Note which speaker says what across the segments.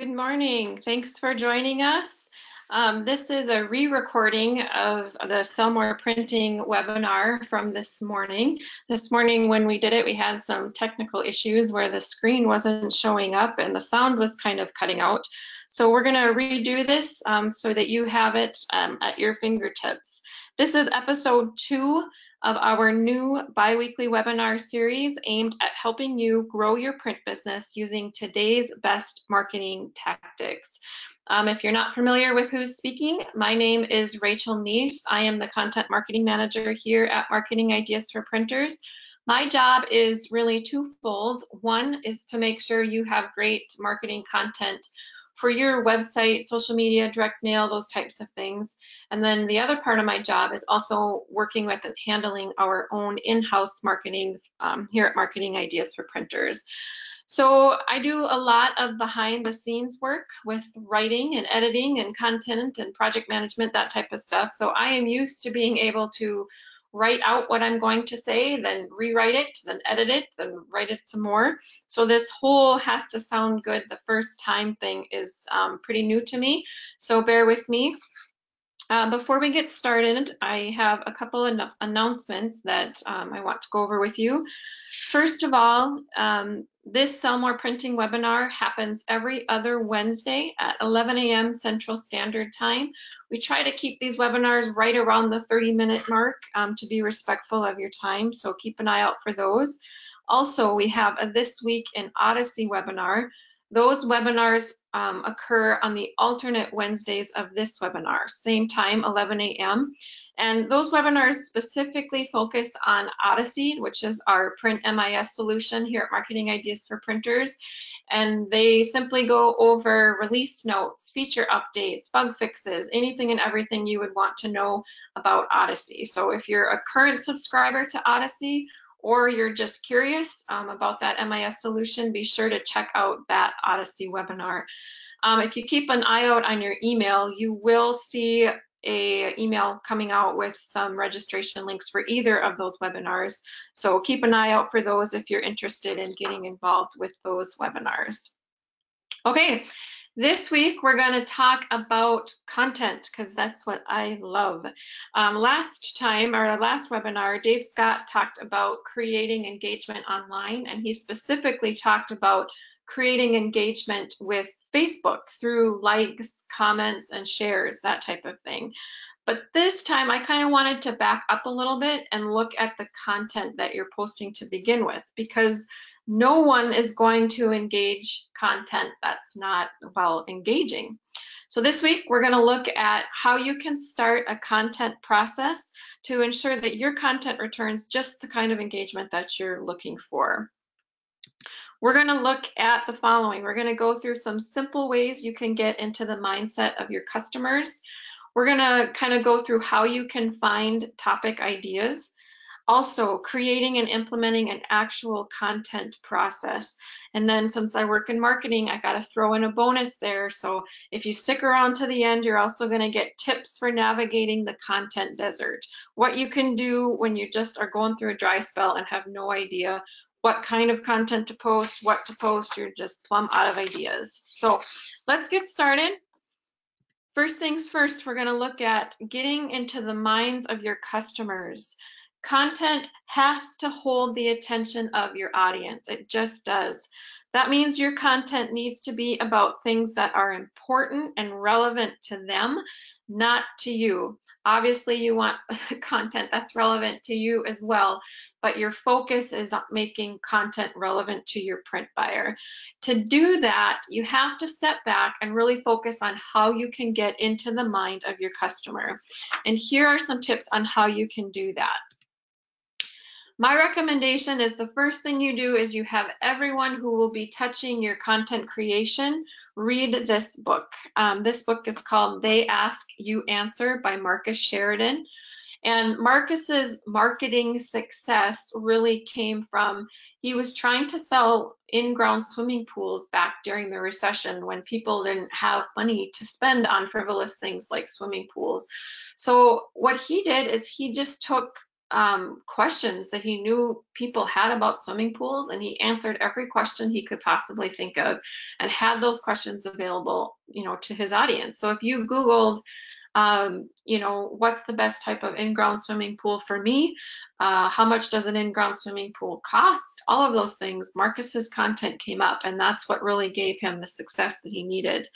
Speaker 1: Good morning. Thanks for joining us. Um, this is a re-recording of the Sell More Printing webinar from this morning. This morning when we did it, we had some technical issues where the screen wasn't showing up and the sound was kind of cutting out. So we're gonna redo this um, so that you have it um, at your fingertips. This is episode two of our new biweekly webinar series aimed at helping you grow your print business using today's best marketing tactics. Um, if you're not familiar with who's speaking, my name is Rachel Neese. I am the content marketing manager here at Marketing Ideas for Printers. My job is really twofold. One is to make sure you have great marketing content for your website, social media, direct mail, those types of things. And then the other part of my job is also working with and handling our own in-house marketing um, here at Marketing Ideas for Printers. So I do a lot of behind the scenes work with writing and editing and content and project management, that type of stuff. So I am used to being able to write out what I'm going to say, then rewrite it, then edit it, then write it some more. So this whole has to sound good the first time thing is um, pretty new to me. So bear with me. Uh, before we get started, I have a couple of announcements that um, I want to go over with you. First of all, um, this Sell More Printing webinar happens every other Wednesday at 11 a.m. Central Standard Time. We try to keep these webinars right around the 30 minute mark um, to be respectful of your time, so keep an eye out for those. Also, we have a This Week in Odyssey webinar those webinars um, occur on the alternate Wednesdays of this webinar, same time, 11 a.m. And those webinars specifically focus on Odyssey, which is our print MIS solution here at Marketing Ideas for Printers. And they simply go over release notes, feature updates, bug fixes, anything and everything you would want to know about Odyssey. So if you're a current subscriber to Odyssey or you're just curious um, about that MIS solution, be sure to check out that Odyssey webinar. Um, if you keep an eye out on your email, you will see a email coming out with some registration links for either of those webinars. So keep an eye out for those if you're interested in getting involved with those webinars. Okay, this week, we're going to talk about content because that's what I love. Um, last time, our last webinar, Dave Scott talked about creating engagement online, and he specifically talked about creating engagement with Facebook through likes, comments, and shares, that type of thing. But this time, I kind of wanted to back up a little bit and look at the content that you're posting to begin with because no one is going to engage content that's not well engaging. So this week we're going to look at how you can start a content process to ensure that your content returns just the kind of engagement that you're looking for. We're going to look at the following. We're going to go through some simple ways you can get into the mindset of your customers. We're going to kind of go through how you can find topic ideas. Also, creating and implementing an actual content process. And then since I work in marketing, I got to throw in a bonus there. So if you stick around to the end, you're also going to get tips for navigating the content desert. What you can do when you just are going through a dry spell and have no idea what kind of content to post, what to post, you're just plumb out of ideas. So let's get started. First things first, we're going to look at getting into the minds of your customers. Content has to hold the attention of your audience. It just does. That means your content needs to be about things that are important and relevant to them, not to you. Obviously, you want content that's relevant to you as well, but your focus is making content relevant to your print buyer. To do that, you have to step back and really focus on how you can get into the mind of your customer. And here are some tips on how you can do that. My recommendation is the first thing you do is you have everyone who will be touching your content creation read this book. Um, this book is called They Ask, You Answer by Marcus Sheridan. And Marcus's marketing success really came from he was trying to sell in-ground swimming pools back during the recession when people didn't have money to spend on frivolous things like swimming pools. So what he did is he just took um, questions that he knew people had about swimming pools, and he answered every question he could possibly think of, and had those questions available, you know, to his audience. So if you Googled, um, you know, what's the best type of in-ground swimming pool for me? Uh, how much does an in-ground swimming pool cost? All of those things, Marcus's content came up, and that's what really gave him the success that he needed.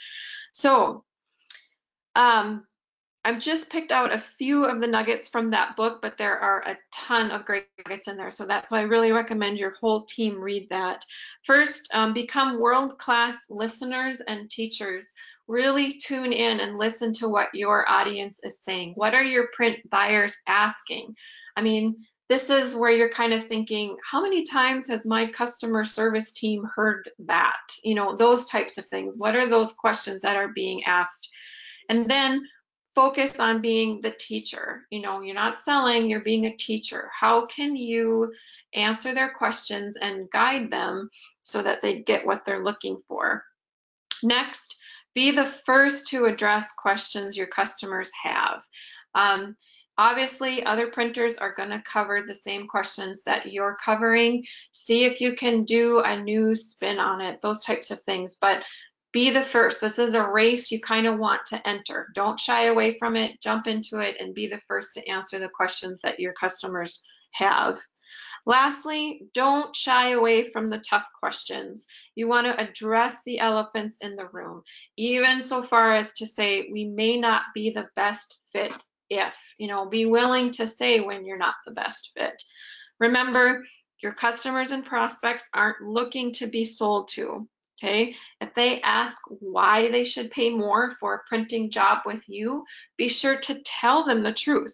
Speaker 1: So um, I've just picked out a few of the nuggets from that book, but there are a ton of great nuggets in there. So that's why I really recommend your whole team read that. First, um, become world-class listeners and teachers. Really tune in and listen to what your audience is saying. What are your print buyers asking? I mean, this is where you're kind of thinking, how many times has my customer service team heard that? You know, those types of things. What are those questions that are being asked? And then focus on being the teacher. You know, you're not selling, you're being a teacher. How can you answer their questions and guide them so that they get what they're looking for? Next, be the first to address questions your customers have. Um, obviously, other printers are going to cover the same questions that you're covering. See if you can do a new spin on it, those types of things. But be the first. This is a race you kind of want to enter. Don't shy away from it, jump into it, and be the first to answer the questions that your customers have. Lastly, don't shy away from the tough questions. You want to address the elephants in the room, even so far as to say, we may not be the best fit if, you know, be willing to say when you're not the best fit. Remember, your customers and prospects aren't looking to be sold to. Okay, if they ask why they should pay more for a printing job with you, be sure to tell them the truth.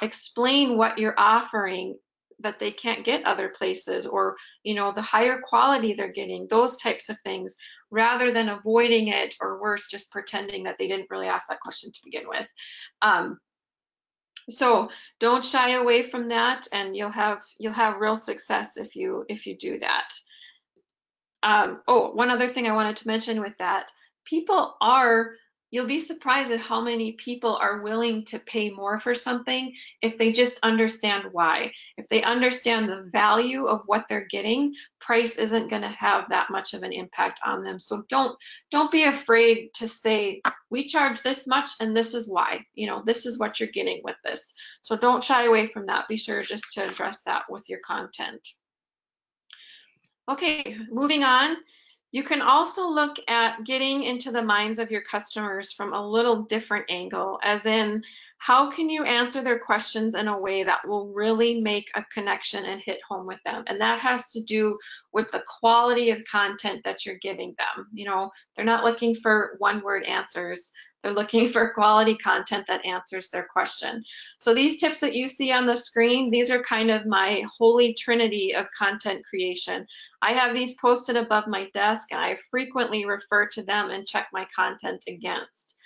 Speaker 1: Explain what you're offering that they can't get other places or you know the higher quality they're getting those types of things rather than avoiding it or worse just pretending that they didn't really ask that question to begin with. Um, so don't shy away from that and you'll have you'll have real success if you if you do that um, oh, one other thing I wanted to mention with that, people are, you'll be surprised at how many people are willing to pay more for something if they just understand why. If they understand the value of what they're getting, price isn't going to have that much of an impact on them. So don't don't be afraid to say we charge this much and this is why. You know, this is what you're getting with this. So don't shy away from that. Be sure just to address that with your content. Okay, moving on. You can also look at getting into the minds of your customers from a little different angle, as in, how can you answer their questions in a way that will really make a connection and hit home with them? And that has to do with the quality of content that you're giving them. You know, they're not looking for one word answers. They're looking for quality content that answers their question. So these tips that you see on the screen, these are kind of my holy trinity of content creation. I have these posted above my desk and I frequently refer to them and check my content against.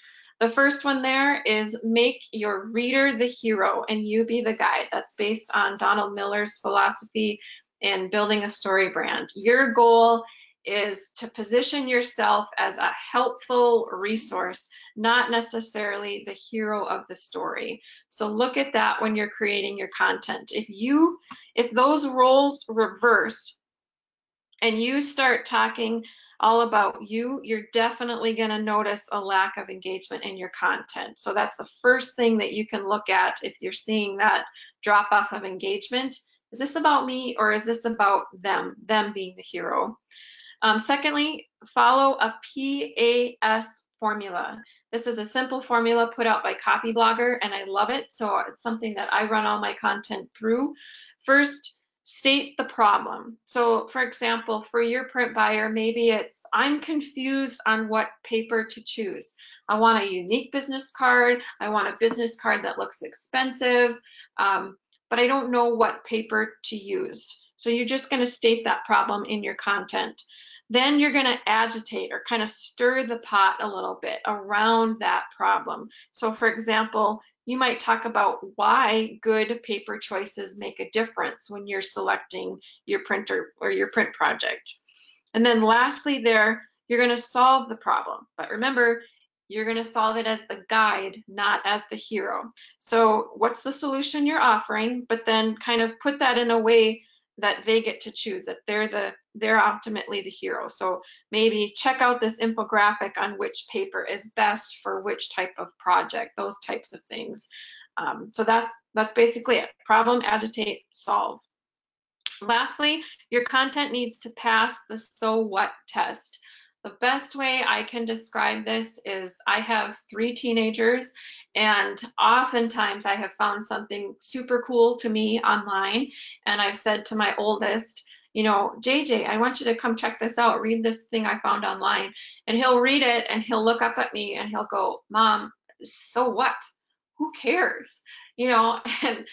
Speaker 1: The first one there is make your reader the hero and you be the guide. That's based on Donald Miller's philosophy in building a story brand. Your goal is to position yourself as a helpful resource, not necessarily the hero of the story. So look at that when you're creating your content. If you, if those roles reverse and you start talking all about you, you're definitely going to notice a lack of engagement in your content. So that's the first thing that you can look at if you're seeing that drop off of engagement. Is this about me or is this about them, them being the hero? Um, secondly, follow a PAS formula. This is a simple formula put out by Copyblogger and I love it. So it's something that I run all my content through. First, state the problem. So for example, for your print buyer, maybe it's, I'm confused on what paper to choose. I want a unique business card. I want a business card that looks expensive, um, but I don't know what paper to use. So you're just gonna state that problem in your content then you're going to agitate or kind of stir the pot a little bit around that problem. So for example, you might talk about why good paper choices make a difference when you're selecting your printer or your print project. And then lastly there, you're going to solve the problem. But remember, you're going to solve it as the guide, not as the hero. So what's the solution you're offering, but then kind of put that in a way that they get to choose that they're the they're ultimately the hero. So maybe check out this infographic on which paper is best for which type of project those types of things. Um, so that's that's basically it. Problem agitate solve. Lastly your content needs to pass the so what test. The best way I can describe this is I have three teenagers, and oftentimes I have found something super cool to me online, and I've said to my oldest, you know, JJ, I want you to come check this out. Read this thing I found online. And he'll read it and he'll look up at me and he'll go, Mom, so what? Who cares? You know, and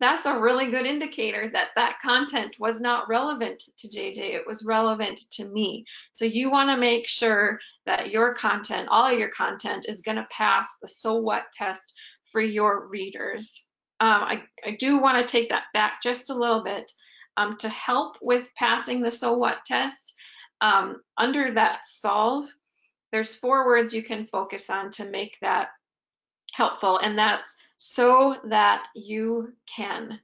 Speaker 1: that's a really good indicator that that content was not relevant to JJ. It was relevant to me. So you want to make sure that your content, all of your content, is going to pass the so what test for your readers. Um, I, I do want to take that back just a little bit um, to help with passing the so what test. Um, under that solve, there's four words you can focus on to make that helpful, and that's so that you can.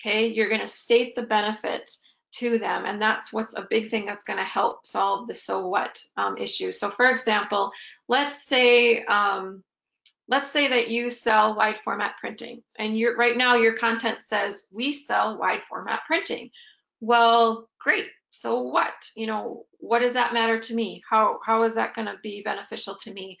Speaker 1: Okay, you're going to state the benefit to them, and that's what's a big thing that's going to help solve the so what um, issue. So, for example, let's say um, let's say that you sell wide format printing, and you're right now your content says we sell wide format printing. Well, great. So what? You know, what does that matter to me? How how is that going to be beneficial to me?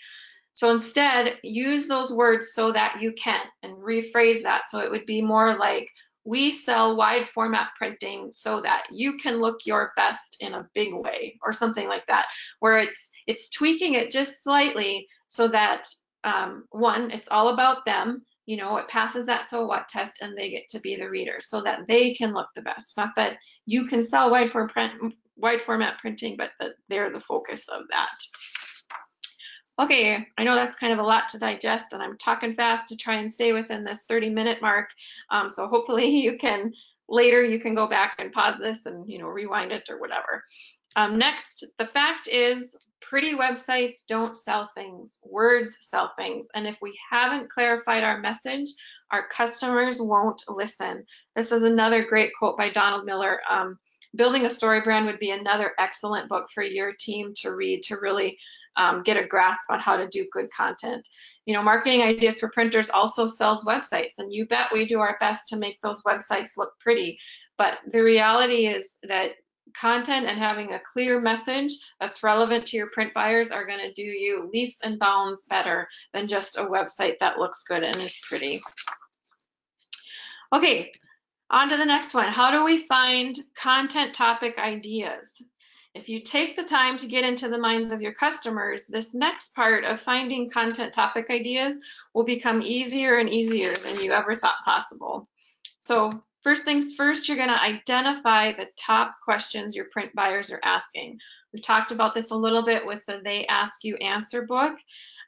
Speaker 1: So instead, use those words so that you can and rephrase that. So it would be more like, we sell wide format printing so that you can look your best in a big way or something like that, where it's it's tweaking it just slightly so that um, one, it's all about them. You know, it passes that so what test and they get to be the reader so that they can look the best. Not that you can sell wide, form print, wide format printing, but that they're the focus of that. Okay, I know that's kind of a lot to digest and I'm talking fast to try and stay within this 30 minute mark. Um, so hopefully you can, later you can go back and pause this and, you know, rewind it or whatever. Um, next, the fact is pretty websites don't sell things, words sell things. And if we haven't clarified our message, our customers won't listen. This is another great quote by Donald Miller. Um, Building a Story Brand would be another excellent book for your team to read to really um, get a grasp on how to do good content. You know, Marketing Ideas for Printers also sells websites, and you bet we do our best to make those websites look pretty. But the reality is that content and having a clear message that's relevant to your print buyers are going to do you leaps and bounds better than just a website that looks good and is pretty. Okay, on to the next one. How do we find content topic ideas? If you take the time to get into the minds of your customers, this next part of finding content topic ideas will become easier and easier than you ever thought possible. So first things first, you're going to identify the top questions your print buyers are asking. We talked about this a little bit with the They Ask You Answer book.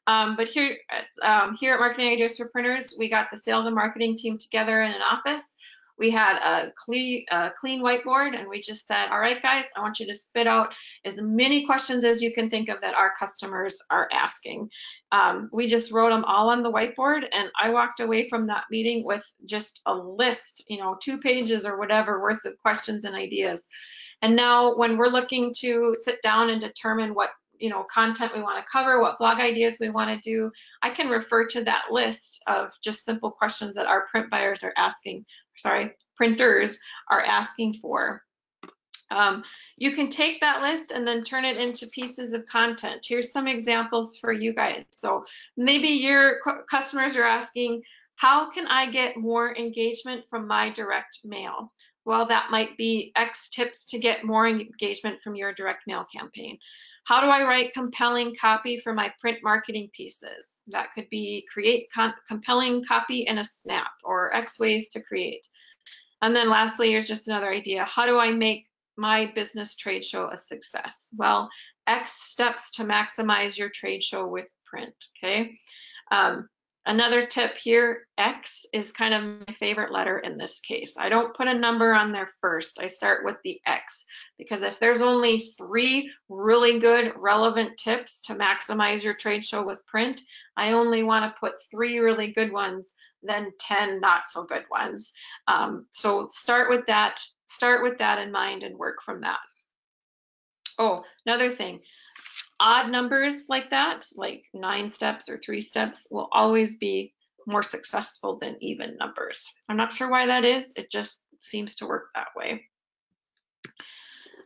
Speaker 1: Um, but here, um, here at Marketing Ideas for Printers, we got the sales and marketing team together in an office we had a clean, a clean whiteboard and we just said, all right, guys, I want you to spit out as many questions as you can think of that our customers are asking. Um, we just wrote them all on the whiteboard and I walked away from that meeting with just a list, you know, two pages or whatever worth of questions and ideas. And now when we're looking to sit down and determine what you know content we want to cover what blog ideas we want to do i can refer to that list of just simple questions that our print buyers are asking sorry, printers are asking for. Um, you can take that list and then turn it into pieces of content. Here's some examples for you guys. So maybe your customers are asking, how can I get more engagement from my direct mail? Well, that might be X tips to get more engagement from your direct mail campaign. How do I write compelling copy for my print marketing pieces? That could be create compelling copy in a snap or X ways to create. And then lastly, here's just another idea. How do I make my business trade show a success? Well, X steps to maximize your trade show with print, okay? Um, Another tip here, X is kind of my favorite letter in this case. I don't put a number on there first. I start with the X because if there's only three really good relevant tips to maximize your trade show with print, I only want to put three really good ones than 10 not so good ones. Um, so start with that, start with that in mind and work from that. Oh, another thing, odd numbers like that, like nine steps or three steps, will always be more successful than even numbers. I'm not sure why that is. It just seems to work that way.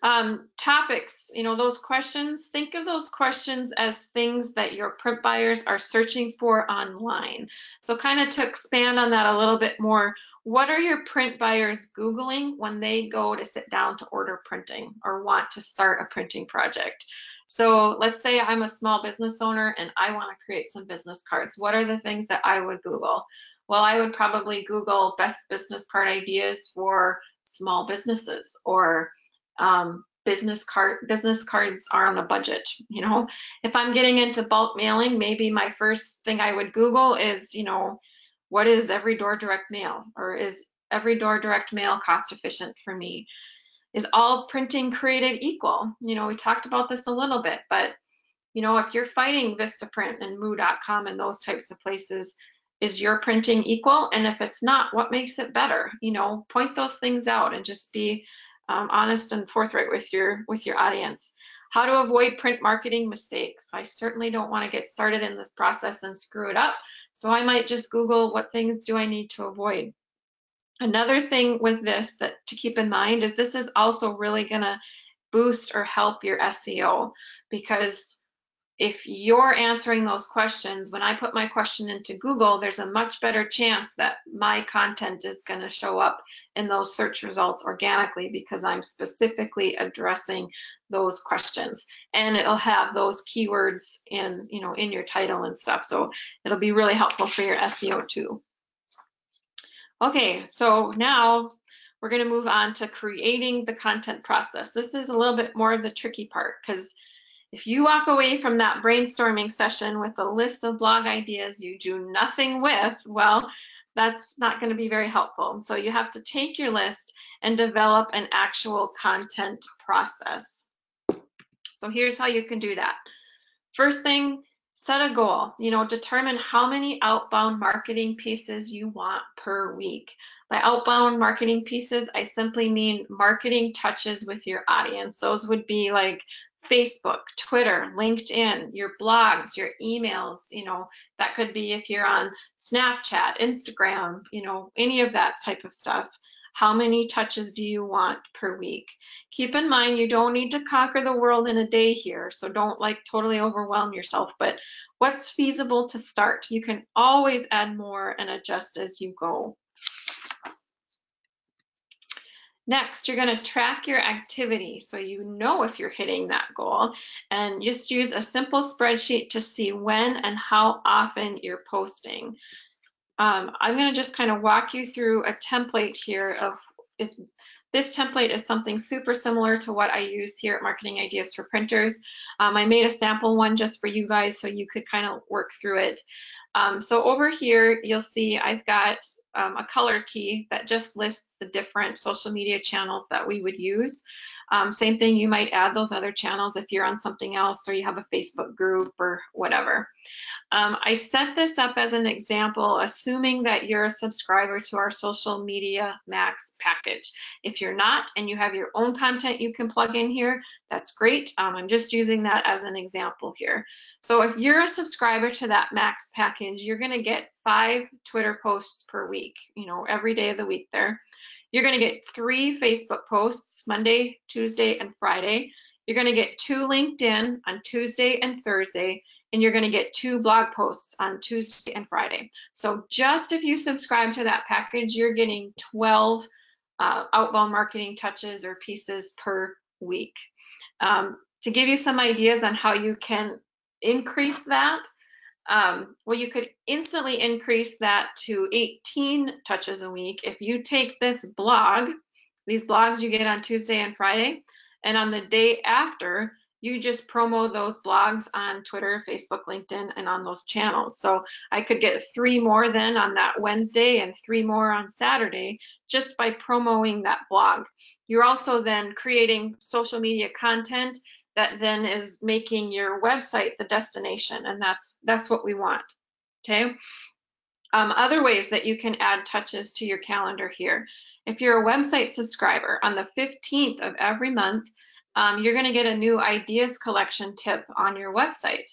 Speaker 1: Um, topics, you know, those questions, think of those questions as things that your print buyers are searching for online. So kind of to expand on that a little bit more, what are your print buyers Googling when they go to sit down to order printing or want to start a printing project? So let's say I'm a small business owner and I want to create some business cards. What are the things that I would Google? Well, I would probably Google best business card ideas for small businesses or um, business card business cards are on a budget you know if i'm getting into bulk mailing maybe my first thing i would google is you know what is every door direct mail or is every door direct mail cost efficient for me is all printing created equal? You know, we talked about this a little bit, but you know, if you're fighting Vistaprint and Moo.com and those types of places, is your printing equal? And if it's not, what makes it better? You know, point those things out and just be um, honest and forthright with your with your audience. How to avoid print marketing mistakes. I certainly don't want to get started in this process and screw it up. So I might just Google what things do I need to avoid. Another thing with this that to keep in mind is this is also really going to boost or help your SEO because if you're answering those questions, when I put my question into Google, there's a much better chance that my content is going to show up in those search results organically because I'm specifically addressing those questions and it'll have those keywords in, you know, in your title and stuff. So it'll be really helpful for your SEO too. Okay, so now we're going to move on to creating the content process. This is a little bit more of the tricky part because if you walk away from that brainstorming session with a list of blog ideas you do nothing with, well, that's not going to be very helpful. So you have to take your list and develop an actual content process. So here's how you can do that. First thing, set a goal, you know, determine how many outbound marketing pieces you want per week. By outbound marketing pieces, I simply mean marketing touches with your audience. Those would be like Facebook, Twitter, LinkedIn, your blogs, your emails, you know, that could be if you're on Snapchat, Instagram, you know, any of that type of stuff. How many touches do you want per week? Keep in mind, you don't need to conquer the world in a day here, so don't like totally overwhelm yourself, but what's feasible to start? You can always add more and adjust as you go. Next, you're going to track your activity so you know if you're hitting that goal and just use a simple spreadsheet to see when and how often you're posting. Um, I'm going to just kind of walk you through a template here of this template is something super similar to what I use here at Marketing Ideas for Printers. Um, I made a sample one just for you guys so you could kind of work through it. Um, so over here, you'll see I've got um, a color key that just lists the different social media channels that we would use. Um, same thing, you might add those other channels if you're on something else or you have a Facebook group or whatever. Um, I set this up as an example, assuming that you're a subscriber to our social media max package. If you're not and you have your own content you can plug in here, that's great. Um, I'm just using that as an example here. So if you're a subscriber to that max package, you're gonna get five Twitter posts per week, you know, every day of the week there. You're going to get three Facebook posts Monday, Tuesday, and Friday. You're going to get two LinkedIn on Tuesday and Thursday, and you're going to get two blog posts on Tuesday and Friday. So just if you subscribe to that package, you're getting 12 uh, outbound marketing touches or pieces per week. Um, to give you some ideas on how you can increase that, um, well, you could instantly increase that to 18 touches a week if you take this blog, these blogs you get on Tuesday and Friday, and on the day after, you just promo those blogs on Twitter, Facebook, LinkedIn, and on those channels. So I could get three more then on that Wednesday and three more on Saturday just by promoting that blog. You're also then creating social media content that then is making your website the destination, and that's that's what we want. Okay. Um, other ways that you can add touches to your calendar here. If you're a website subscriber, on the 15th of every month, um, you're going to get a new ideas collection tip on your website.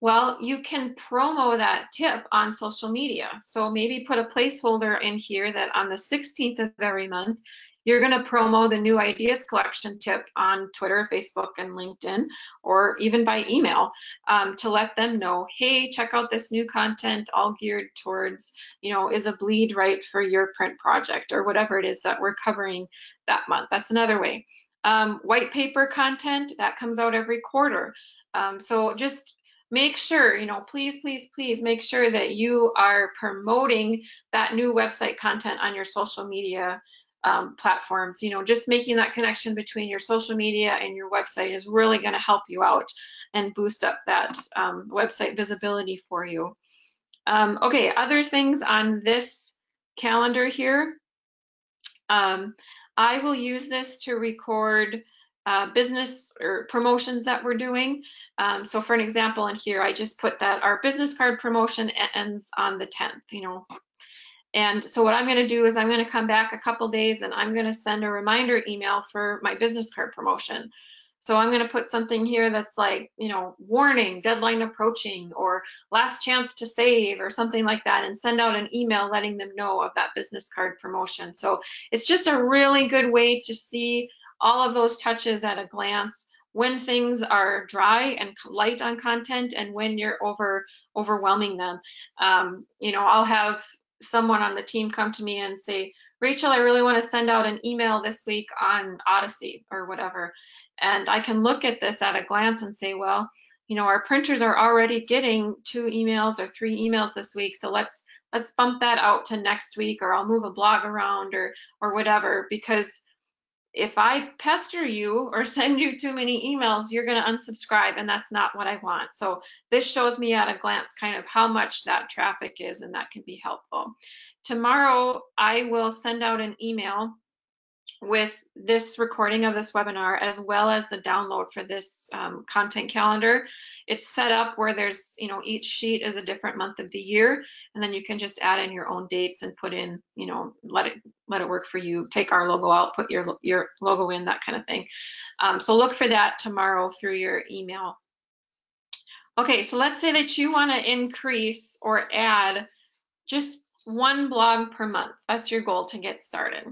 Speaker 1: Well, you can promo that tip on social media. So maybe put a placeholder in here that on the 16th of every month, you're going to promo the new ideas collection tip on Twitter, Facebook, and LinkedIn, or even by email um, to let them know, hey, check out this new content all geared towards, you know, is a bleed right for your print project or whatever it is that we're covering that month. That's another way. Um, white paper content that comes out every quarter. Um, so just make sure, you know, please, please, please make sure that you are promoting that new website content on your social media um, platforms. You know, just making that connection between your social media and your website is really going to help you out and boost up that um, website visibility for you. Um, okay, other things on this calendar here. Um, I will use this to record uh, business or promotions that we're doing. Um, so for an example in here, I just put that our business card promotion ends on the 10th, you know. And so what I'm going to do is I'm going to come back a couple days and I'm going to send a reminder email for my business card promotion. So I'm going to put something here that's like, you know, warning, deadline approaching, or last chance to save, or something like that, and send out an email letting them know of that business card promotion. So it's just a really good way to see all of those touches at a glance when things are dry and light on content and when you're over overwhelming them. Um, you know, I'll have someone on the team come to me and say, Rachel, I really want to send out an email this week on Odyssey or whatever. And I can look at this at a glance and say, well, you know, our printers are already getting two emails or three emails this week. So let's let's bump that out to next week or I'll move a blog around or or whatever because if I pester you or send you too many emails, you're going to unsubscribe, and that's not what I want. So this shows me at a glance kind of how much that traffic is, and that can be helpful. Tomorrow, I will send out an email with this recording of this webinar as well as the download for this um, content calendar. It's set up where there's, you know, each sheet is a different month of the year, and then you can just add in your own dates and put in, you know, let it let it work for you. Take our logo out, put your your logo in, that kind of thing. Um, so look for that tomorrow through your email. Okay, so let's say that you want to increase or add just one blog per month. That's your goal to get started.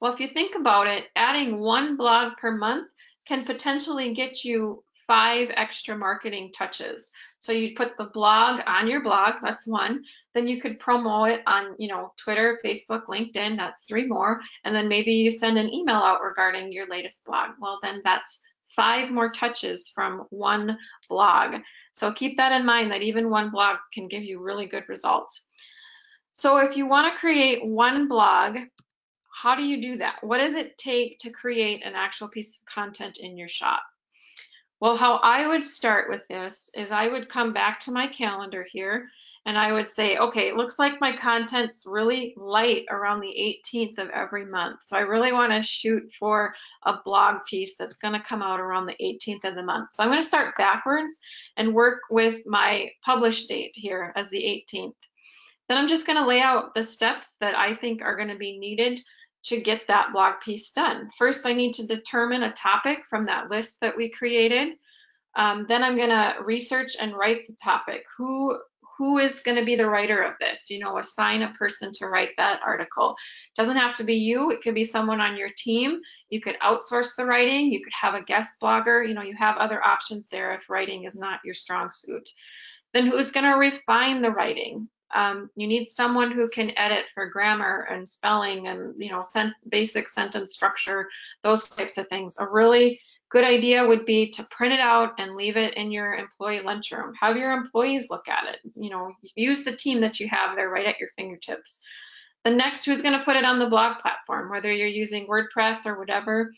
Speaker 1: Well, if you think about it, adding one blog per month can potentially get you five extra marketing touches. So you put the blog on your blog, that's one. Then you could promo it on, you know, Twitter, Facebook, LinkedIn, that's three more. And then maybe you send an email out regarding your latest blog. Well, then that's five more touches from one blog. So keep that in mind that even one blog can give you really good results. So if you want to create one blog how do you do that? What does it take to create an actual piece of content in your shop? Well, how I would start with this is I would come back to my calendar here and I would say, okay, it looks like my content's really light around the 18th of every month. So I really want to shoot for a blog piece that's going to come out around the 18th of the month. So I'm going to start backwards and work with my publish date here as the 18th. Then I'm just going to lay out the steps that I think are going to be needed to get that blog piece done. First, I need to determine a topic from that list that we created. Um, then I'm going to research and write the topic. Who who is going to be the writer of this? You know, assign a person to write that article. It doesn't have to be you. It could be someone on your team. You could outsource the writing. You could have a guest blogger. You know, you have other options there if writing is not your strong suit. Then who's going to refine the writing? Um, you need someone who can edit for grammar and spelling and you know sent basic sentence structure, those types of things. A really good idea would be to print it out and leave it in your employee lunchroom. Have your employees look at it. You know, use the team that you have there right at your fingertips. The next, who's going to put it on the blog platform, whether you're using WordPress or whatever,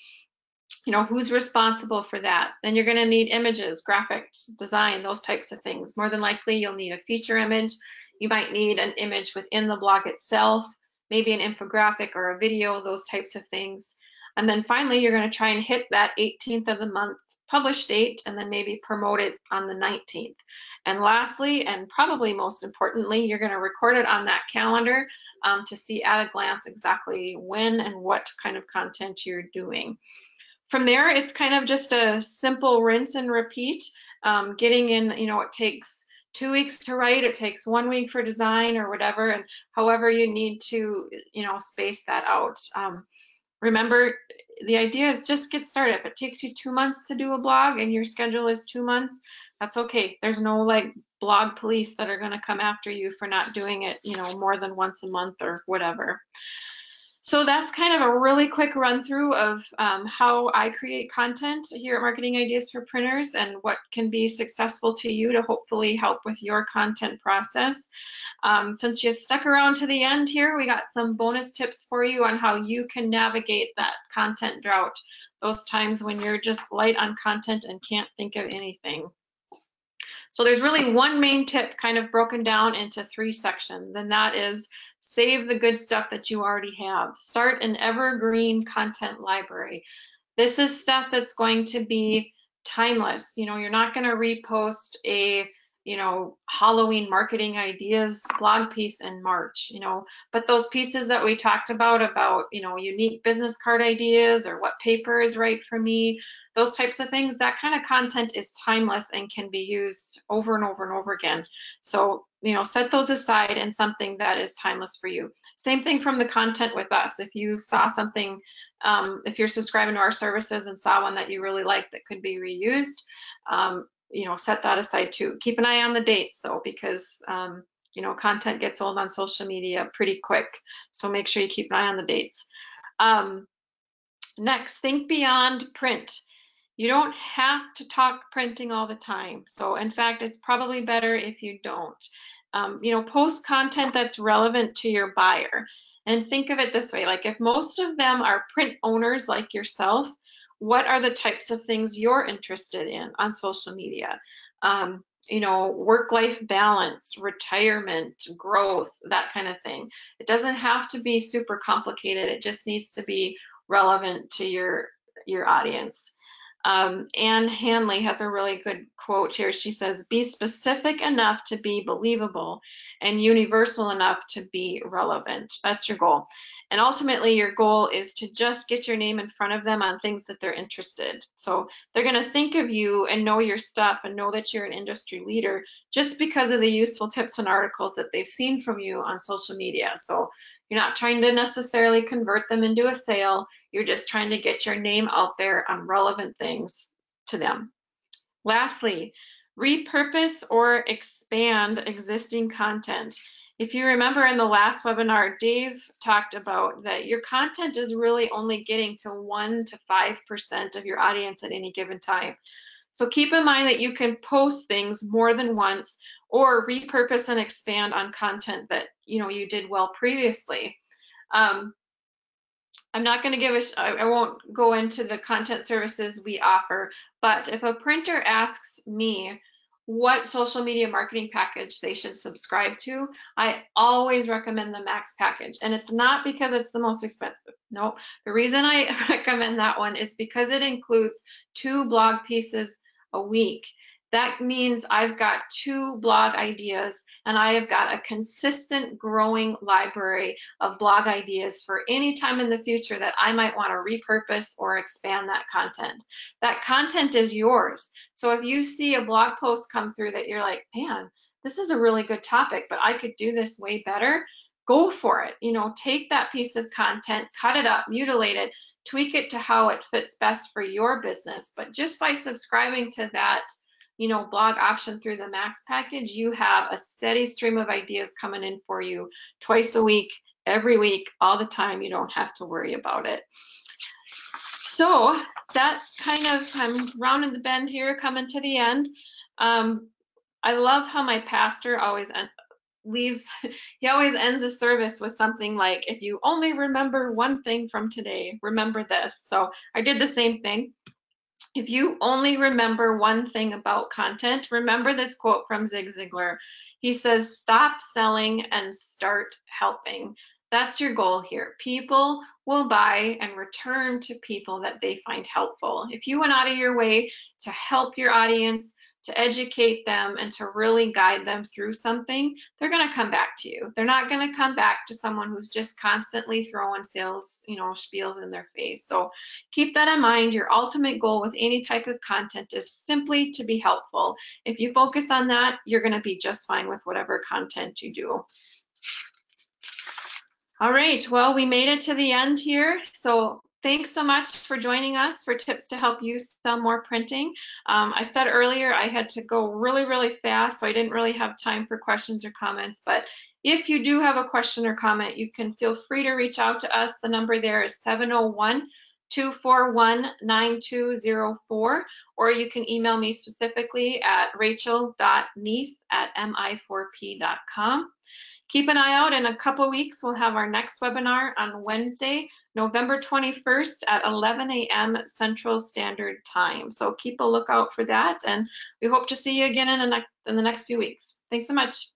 Speaker 1: you know, who's responsible for that? Then you're going to need images, graphics, design, those types of things. More than likely, you'll need a feature image. You might need an image within the blog itself, maybe an infographic or a video, those types of things. And then finally, you're going to try and hit that 18th of the month publish date and then maybe promote it on the 19th. And lastly, and probably most importantly, you're going to record it on that calendar um, to see at a glance exactly when and what kind of content you're doing. From there, it's kind of just a simple rinse and repeat. Um, getting in, you know, it takes two weeks to write, it takes one week for design or whatever, and however you need to, you know, space that out. Um, remember, the idea is just get started. If it takes you two months to do a blog and your schedule is two months, that's okay. There's no like blog police that are going to come after you for not doing it, you know, more than once a month or whatever. So that's kind of a really quick run through of um, how I create content here at Marketing Ideas for Printers and what can be successful to you to hopefully help with your content process. Um, since you stuck around to the end here, we got some bonus tips for you on how you can navigate that content drought, those times when you're just light on content and can't think of anything. So there's really one main tip kind of broken down into three sections, and that is save the good stuff that you already have. Start an evergreen content library. This is stuff that's going to be timeless. You know, you're not going to repost a you know, Halloween marketing ideas blog piece in March, you know, but those pieces that we talked about, about, you know, unique business card ideas or what paper is right for me, those types of things, that kind of content is timeless and can be used over and over and over again. So, you know, set those aside in something that is timeless for you. Same thing from the content with us. If you saw something, um, if you're subscribing to our services and saw one that you really like that could be reused, um, you know, set that aside too. Keep an eye on the dates though, because um, you know, content gets old on social media pretty quick. So make sure you keep an eye on the dates. Um, next, think beyond print. You don't have to talk printing all the time. So in fact, it's probably better if you don't. Um, you know, post content that's relevant to your buyer. And think of it this way, like if most of them are print owners like yourself, what are the types of things you're interested in on social media? Um, you know, work-life balance, retirement, growth, that kind of thing. It doesn't have to be super complicated. It just needs to be relevant to your your audience. Um, Ann Handley has a really good quote here. She says, be specific enough to be believable and universal enough to be relevant. That's your goal. And ultimately, your goal is to just get your name in front of them on things that they're interested. So they're going to think of you and know your stuff and know that you're an industry leader just because of the useful tips and articles that they've seen from you on social media. So you're not trying to necessarily convert them into a sale. You're just trying to get your name out there on relevant things to them. Lastly, repurpose or expand existing content. If you remember in the last webinar, Dave talked about that your content is really only getting to 1 to 5% of your audience at any given time. So keep in mind that you can post things more than once or repurpose and expand on content that you know you did well previously. Um, I'm not going to give a, I won't go into the content services we offer, but if a printer asks me what social media marketing package they should subscribe to, I always recommend the Max package. And it's not because it's the most expensive. No, the reason I recommend that one is because it includes two blog pieces a week. That means I've got two blog ideas and I have got a consistent growing library of blog ideas for any time in the future that I might want to repurpose or expand that content. That content is yours. So if you see a blog post come through that you're like, man, this is a really good topic, but I could do this way better, go for it. You know, take that piece of content, cut it up, mutilate it, tweak it to how it fits best for your business. But just by subscribing to that you know, blog option through the Max package, you have a steady stream of ideas coming in for you twice a week, every week, all the time. You don't have to worry about it. So that's kind of, I'm rounding the bend here, coming to the end. Um, I love how my pastor always leaves, he always ends a service with something like, if you only remember one thing from today, remember this. So I did the same thing. If you only remember one thing about content, remember this quote from Zig Ziglar. He says, stop selling and start helping. That's your goal here. People will buy and return to people that they find helpful. If you went out of your way to help your audience, to educate them and to really guide them through something, they're going to come back to you. They're not going to come back to someone who's just constantly throwing sales, you know, spiels in their face. So keep that in mind. Your ultimate goal with any type of content is simply to be helpful. If you focus on that, you're going to be just fine with whatever content you do. All right, well, we made it to the end here. So Thanks so much for joining us for tips to help you sell more printing. Um, I said earlier I had to go really, really fast, so I didn't really have time for questions or comments. But if you do have a question or comment, you can feel free to reach out to us. The number there is 701 241 9204, or you can email me specifically at rachel.neese at mi4p.com. Keep an eye out. In a couple weeks, we'll have our next webinar on Wednesday, November 21st at 11 a.m. Central Standard Time. So keep a lookout for that, and we hope to see you again in the, next in the next few weeks. Thanks so much.